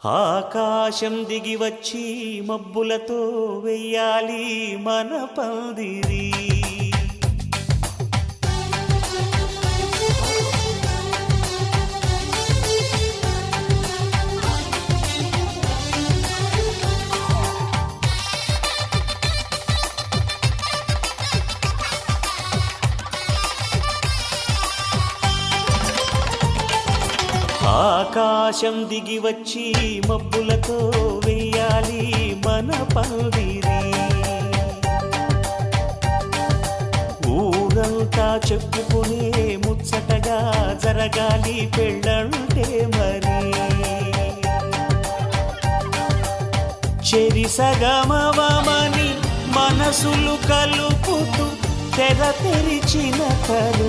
ఆకాశం దిగి వచ్చి మబ్బులతో వెయ్యాలి మన పందిరి ఆకాశం దిగి వచ్చి మబ్బులతో వెయ్యాలి మన పందిరి ఊరంతా చెప్పుకునే ముచ్చటగా జరగాలి పెళ్ళంటే మరి. చెరిసగమవమని మనసులు కలుపుతూ తెర తెరిచిన తరుణం